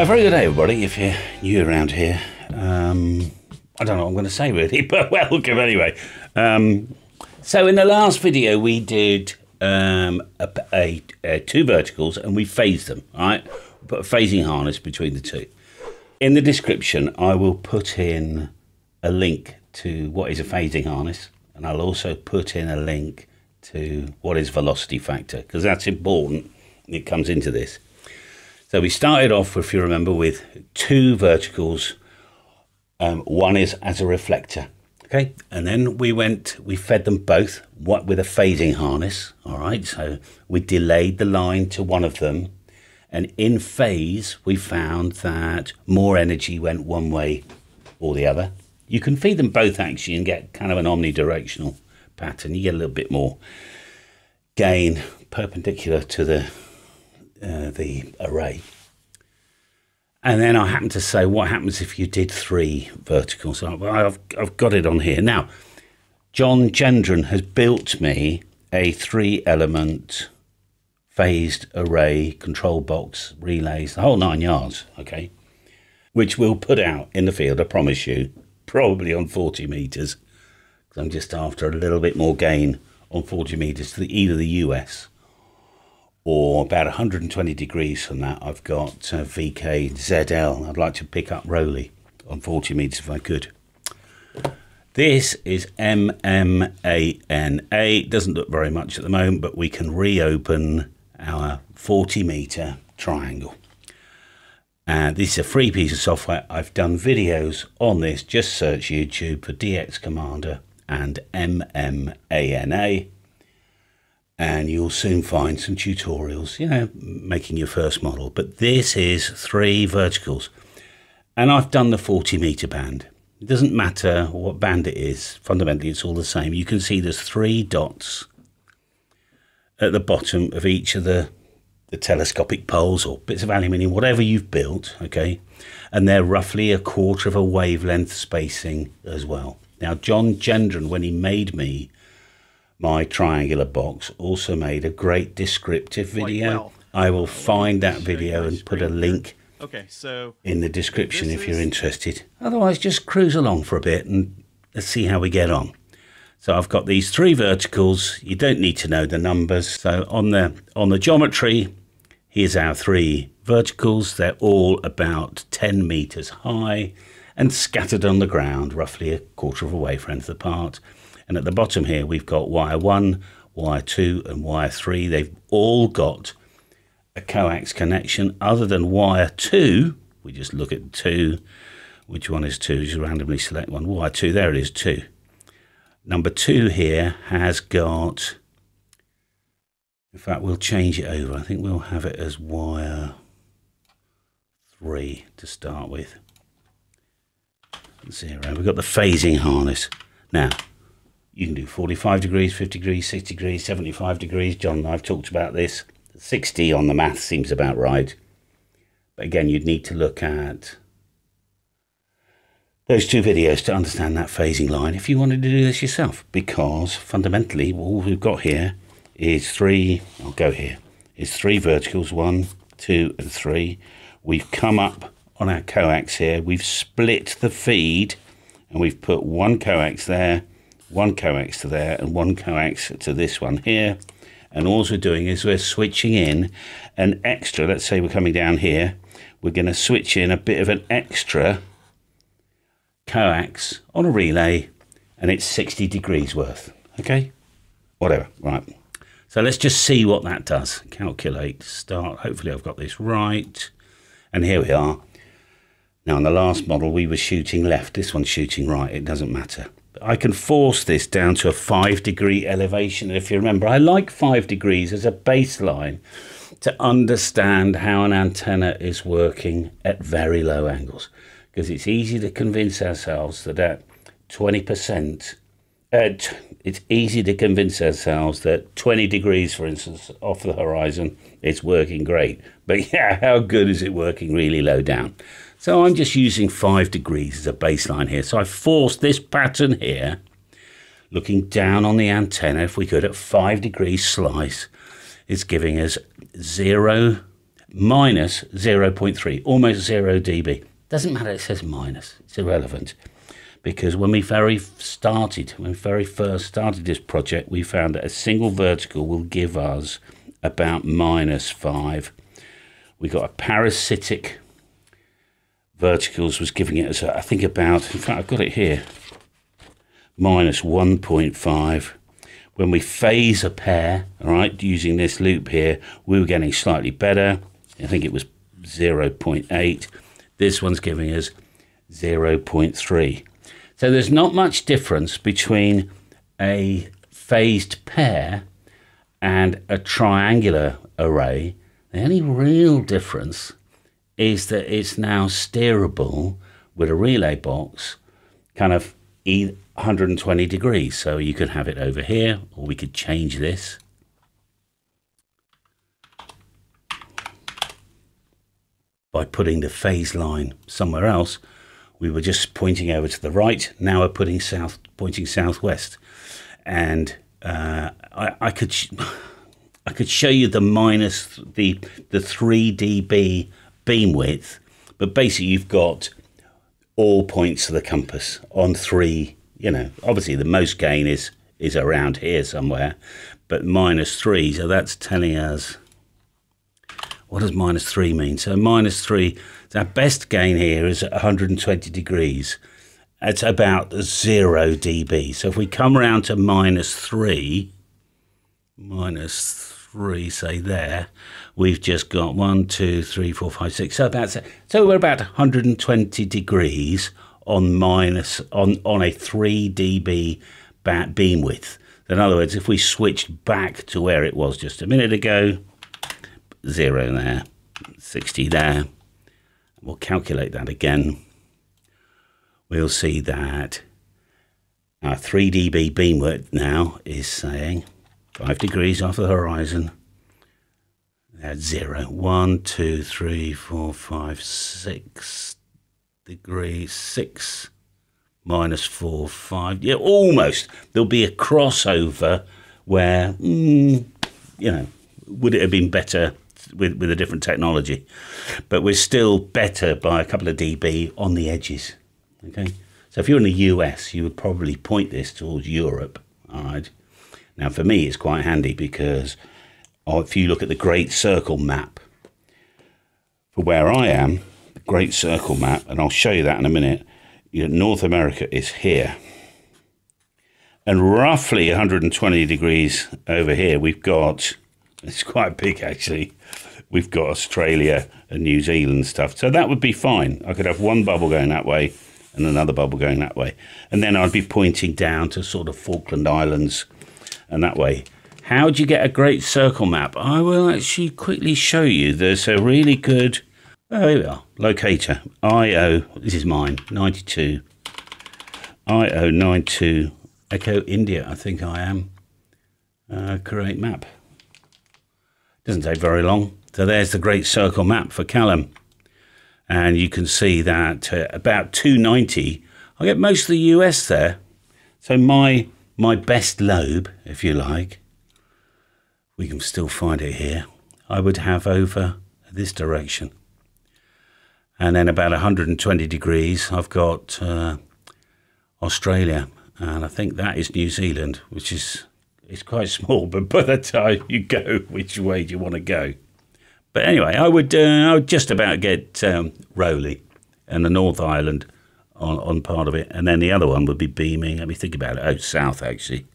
A very good day, everybody. If you're new around here, um, I don't know what I'm going to say really, but welcome anyway. Um, so, in the last video, we did um, a, a, a, two verticals and we phased them. Right, put a phasing harness between the two. In the description, I will put in a link to what is a phasing harness, and I'll also put in a link to what is velocity factor because that's important. It comes into this. So we started off, if you remember, with two verticals. Um, one is as a reflector, okay, and then we went, we fed them both what with a phasing harness. All right, so we delayed the line to one of them, and in phase we found that more energy went one way or the other. You can feed them both actually and get kind of an omnidirectional pattern. You get a little bit more gain perpendicular to the uh, the array. And then I happen to say, what happens if you did three verticals? So I've, I've got it on here. Now, John Gendron has built me a three element phased array, control box, relays, the whole nine yards, okay? Which we'll put out in the field, I promise you, probably on 40 metres, because I'm just after a little bit more gain on 40 metres to the, either the US or about 120 degrees from that, I've got uh, VKZL. I'd like to pick up Roly on 40 metres if I could. This is MMANA. Doesn't look very much at the moment, but we can reopen our 40 metre triangle. And this is a free piece of software. I've done videos on this. Just search YouTube for DX Commander and MMANA and you'll soon find some tutorials, you know, making your first model. But this is three verticals, and I've done the 40 meter band. It doesn't matter what band it is, fundamentally, it's all the same. You can see there's three dots at the bottom of each of the, the telescopic poles or bits of aluminium, whatever you've built, okay? And they're roughly a quarter of a wavelength spacing as well. Now, John Gendron, when he made me my triangular box also made a great descriptive video. Well. I will find that video and put a link okay, so in the description if you're interested. Otherwise, just cruise along for a bit and let's see how we get on. So I've got these three verticals. You don't need to know the numbers. So on the on the geometry, here's our three verticals. They're all about 10 meters high and scattered on the ground, roughly a quarter of a wavelength apart. And at the bottom here, we've got wire 1, wire 2, and wire 3. They've all got a coax connection other than wire 2. We just look at 2. Which one is 2? Just randomly select one. Wire 2, there it is, 2. Number 2 here has got... In fact, we'll change it over. I think we'll have it as wire 3 to start with. Zero. We've got the phasing harness. Now, you can do 45 degrees, 50 degrees, 60 degrees, 75 degrees. John and I've talked about this. 60 on the math seems about right. But again, you'd need to look at those two videos to understand that phasing line if you wanted to do this yourself. Because fundamentally, all we've got here is three, I'll go here, is three verticals, one, two, and three. We've come up on our coax here. We've split the feed and we've put one coax there one coax to there and one coax to this one here. And all we're doing is we're switching in an extra, let's say we're coming down here, we're going to switch in a bit of an extra coax on a relay and it's 60 degrees worth. Okay? Whatever. Right. So let's just see what that does. Calculate, start. Hopefully I've got this right. And here we are. Now on the last model we were shooting left. This one's shooting right. It doesn't matter. I can force this down to a five degree elevation. And If you remember, I like five degrees as a baseline to understand how an antenna is working at very low angles. Because it's easy to convince ourselves that at 20%, uh, it's easy to convince ourselves that 20 degrees, for instance, off the horizon, it's working great. But yeah, how good is it working really low down? So I'm just using five degrees as a baseline here. So I forced this pattern here, looking down on the antenna, if we could, at five degrees slice, it's giving us zero minus 0.3, almost 0 dB. Doesn't matter, it says minus, it's irrelevant. Because when we very started, when we very first started this project, we found that a single vertical will give us about minus 5. We got a parasitic verticals was giving it as, I think about, in fact, I've got it here, minus 1.5 when we phase a pair, all right, using this loop here, we were getting slightly better. I think it was 0.8. This one's giving us 0.3. So there's not much difference between a phased pair and a triangular array. The only real difference is that it's now steerable with a relay box kind of 120 degrees. So you could have it over here, or we could change this. By putting the phase line somewhere else, we were just pointing over to the right. Now we're putting south, pointing southwest, and uh, I, I could, I could show you the minus the the three dB beam width, but basically you've got all points of the compass on three you know, obviously the most gain is is around here somewhere, but minus three, so that's telling us what does minus three mean? So minus three, our best gain here is at 120 degrees. It's about zero dB. So if we come around to minus three, minus three, say there, we've just got one, two, three, four, five, six. So about so we're about 120 degrees on minus on on a 3 dB beam width. In other words, if we switched back to where it was just a minute ago, zero there, 60 there, we'll calculate that again. We'll see that our 3 dB beam width now is saying 5 degrees off the horizon. That's zero. One, two, three, four, five, six, degree 6 minus 4, 5. Yeah, almost. There'll be a crossover where, mm, you know, would it have been better with, with a different technology? But we're still better by a couple of dB on the edges. Okay. So if you're in the US, you would probably point this towards Europe. All right. Now, for me, it's quite handy because oh, if you look at the Great Circle map for where I am, the great circle map, and I'll show you that in a minute. North America is here. And roughly 120 degrees over here, we've got, it's quite big actually, we've got Australia and New Zealand stuff. So that would be fine. I could have one bubble going that way and another bubble going that way. And then I'd be pointing down to sort of Falkland Islands and that way. How do you get a great circle map? I will actually quickly show you. There's a really good Oh, here we are. Locator. IO. This is mine. 92. IO 92. Echo India, I think I am. Uh, create map. Doesn't take very long. So there's the Great Circle map for Callum. And you can see that uh, about 290, I get most of the US there. So my my best lobe, if you like, we can still find it here, I would have over this direction and then about 120 degrees, I've got uh, Australia, and I think that is New Zealand, which is it's quite small. But by the time you go, which way do you want to go? But anyway, I would uh, I would just about get um, Rowley and the North Island on, on part of it, and then the other one would be beaming. Let me think about it. Oh, south actually.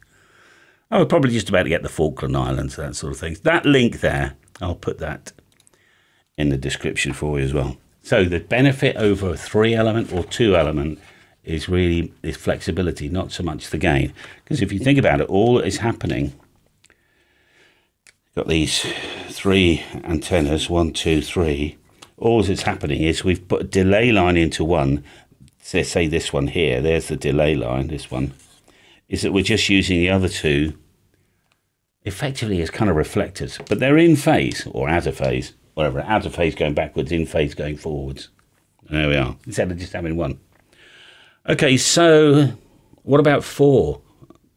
I would probably just about to get the Falkland Islands, that sort of thing. That link there, I'll put that in the description for you as well. So the benefit over a three element or two element is really is flexibility, not so much the gain. Because if you think about it, all that is happening, got these three antennas, one, two, three. All that's happening is we've put a delay line into one. So say this one here, there's the delay line, this one. Is that we're just using the other two effectively as kind of reflectors, but they're in phase or out of phase whatever, out of phase going backwards, in phase going forwards. There we are, instead of just having one. Okay, so what about four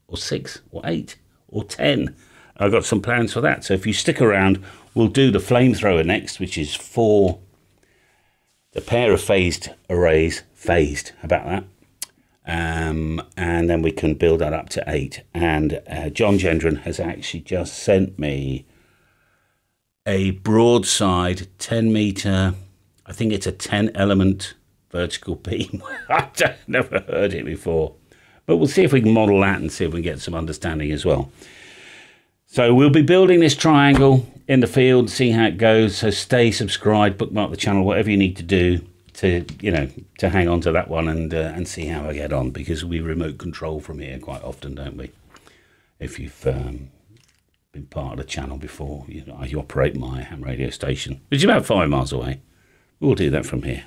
or six or eight or ten? I've got some plans for that. So if you stick around, we'll do the flamethrower next, which is for the pair of phased arrays, phased, about that? Um, and then we can build that up to eight. And uh, John Gendron has actually just sent me a broadside 10 meter, I think it's a 10 element vertical beam. I've never heard it before. But we'll see if we can model that and see if we can get some understanding as well. So we'll be building this triangle in the field, see how it goes. So stay subscribed, bookmark the channel, whatever you need to do to, you know, to hang on to that one and uh, and see how I get on because we remote control from here quite often, don't we? If you've um, been part of the channel before, you know, you operate my ham radio station, which is about five miles away. We'll do that from here.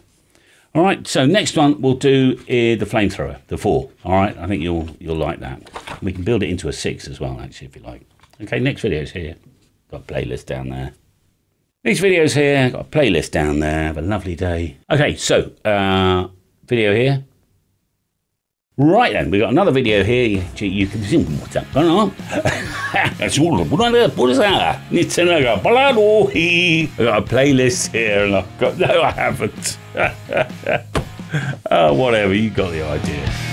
All right, so next one we'll do is the flamethrower, the four. All right, I think you'll you'll like that. We can build it into a six as well, actually, if you like. Okay, next video is here. Got a playlist down there. Next video's here. Got a playlist down there. Have a lovely day. Okay, so uh, video here. Right then, we got another video here. You, can see what's up going on. what is that? It's another blood. I got a playlist here, and I've got no, I haven't. oh, whatever. You got the idea.